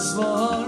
small.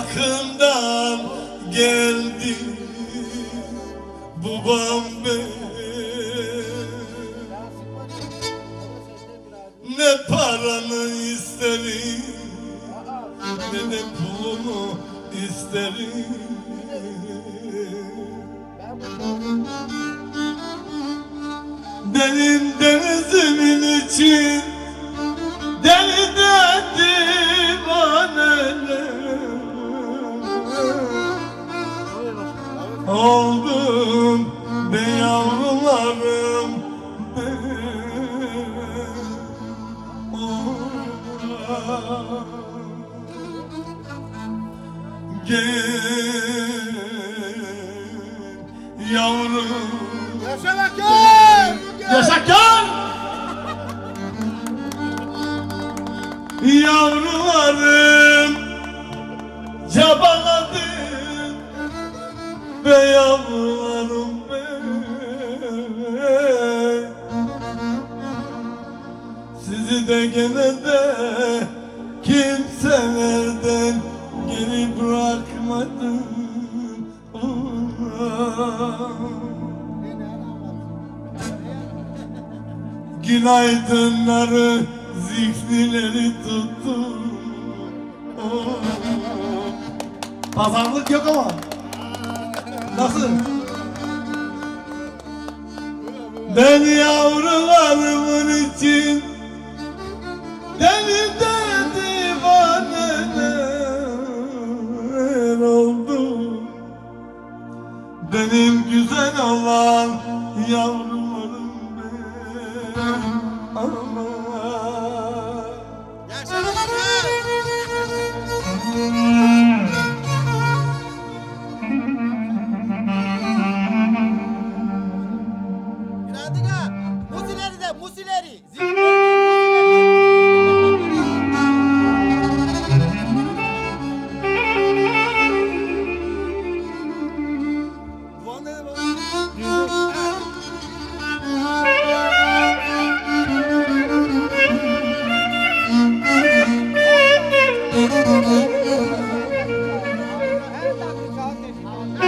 Hakkından geldi yavrum Sizi de gene de kimselerden geri bırakmadım. Günaydınları zikrileri tuttum. Pazarlık yok ama. Nasıl? Ben yavrularımın için Deli de divaneler oldum Benim güzel olan yavrum Not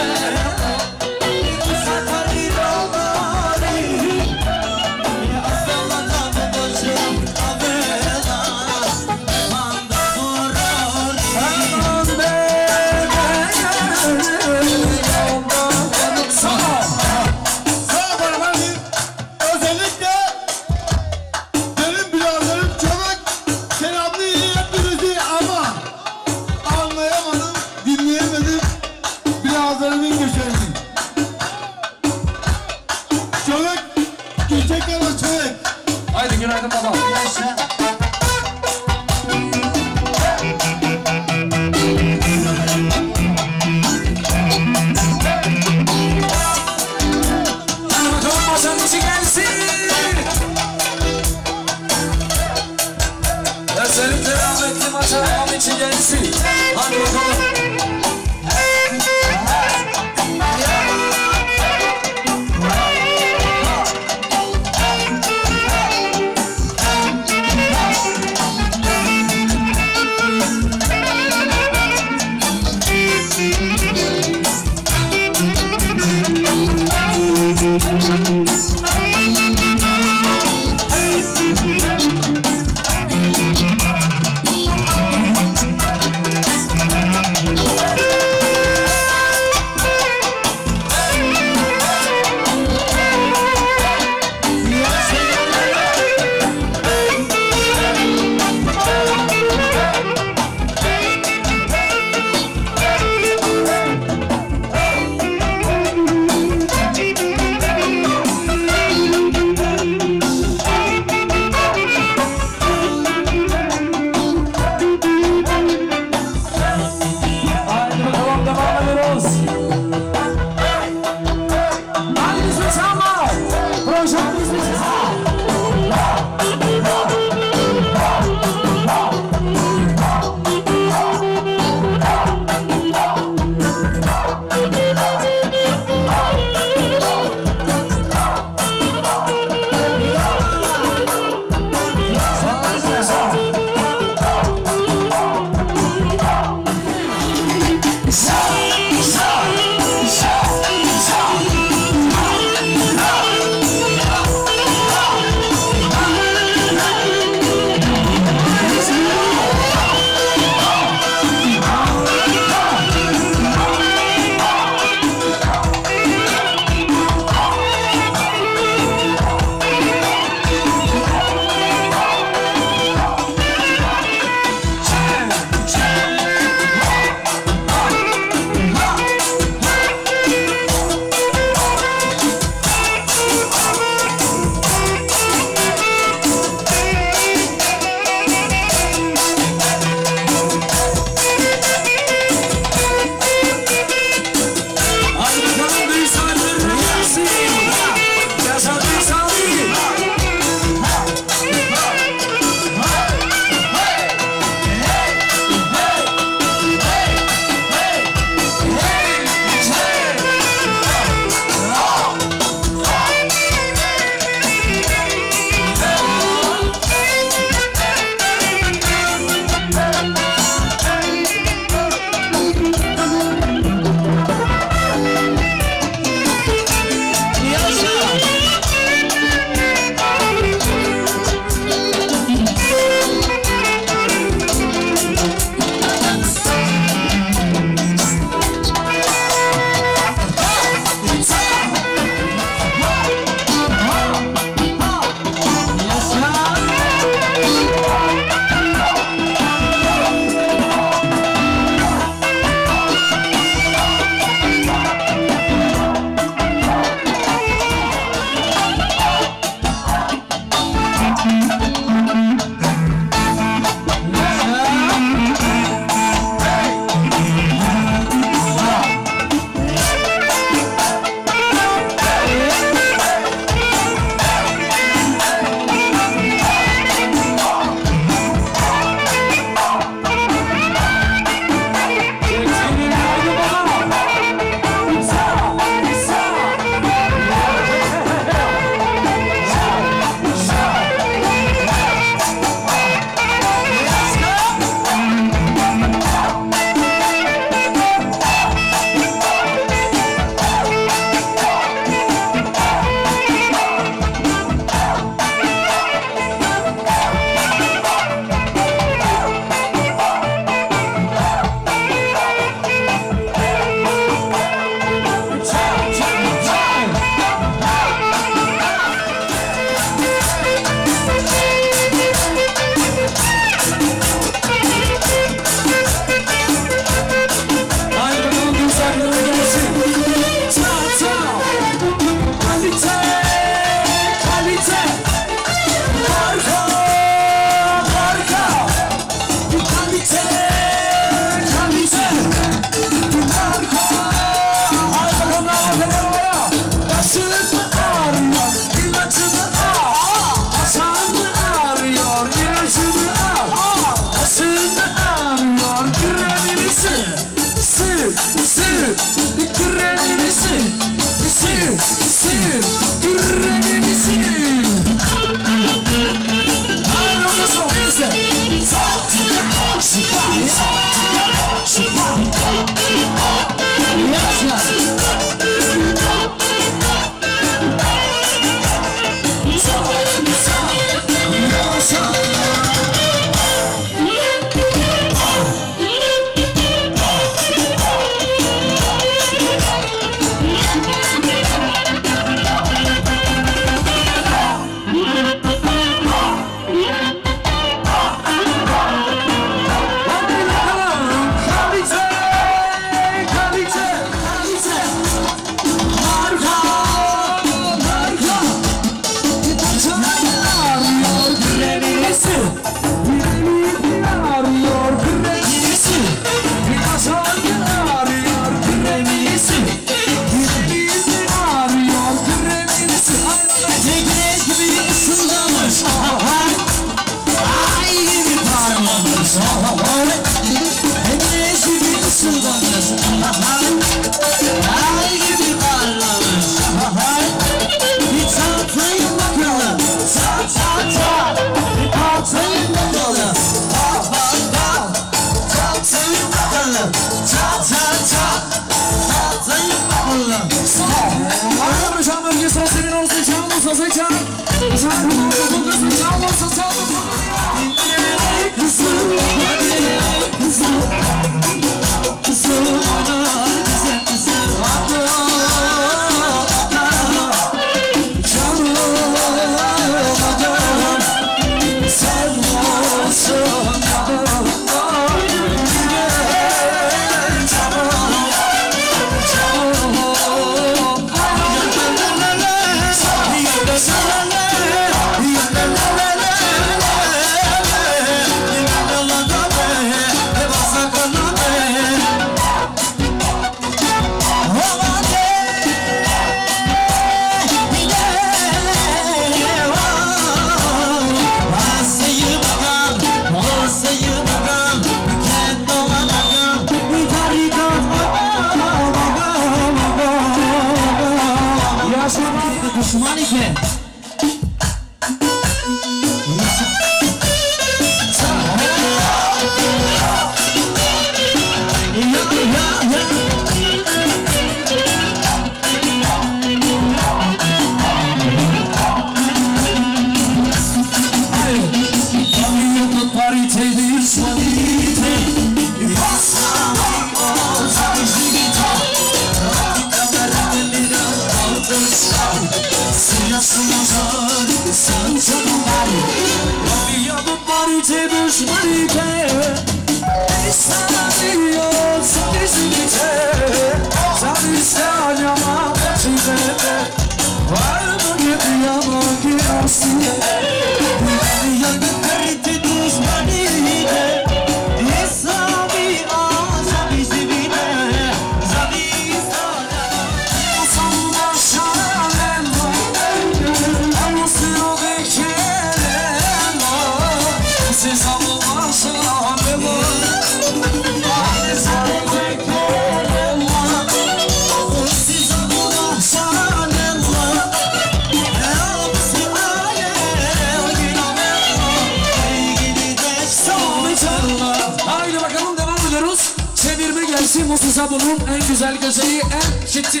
İstanbul'un en güzel gözeyi en şiti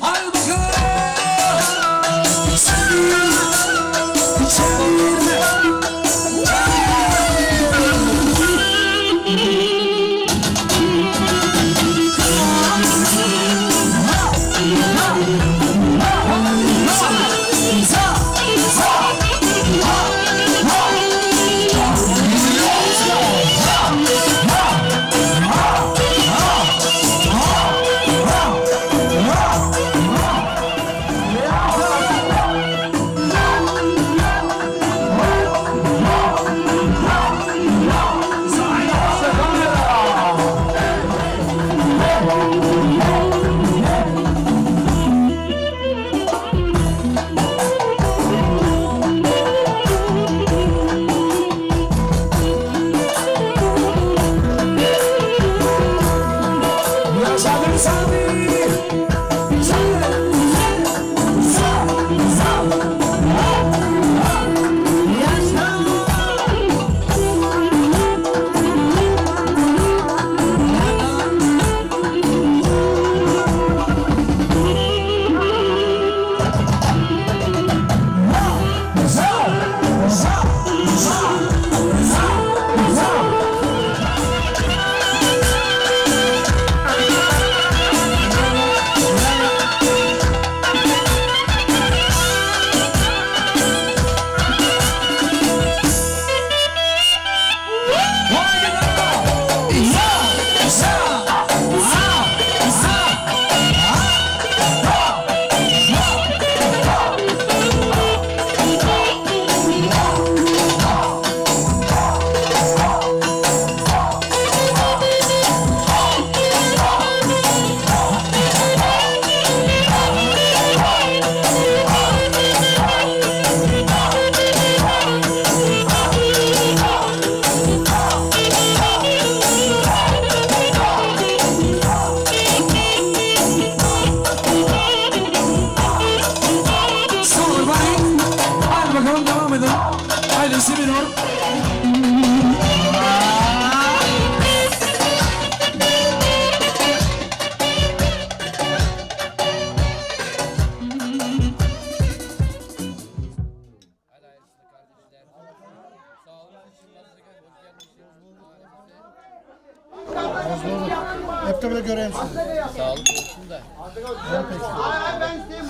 Al bakalım Sen, sen, olsun oğlum. Hep de böyle göreyim sizi. Sağ olun. Güzel peki. Hayır hayır ben isteyeyim.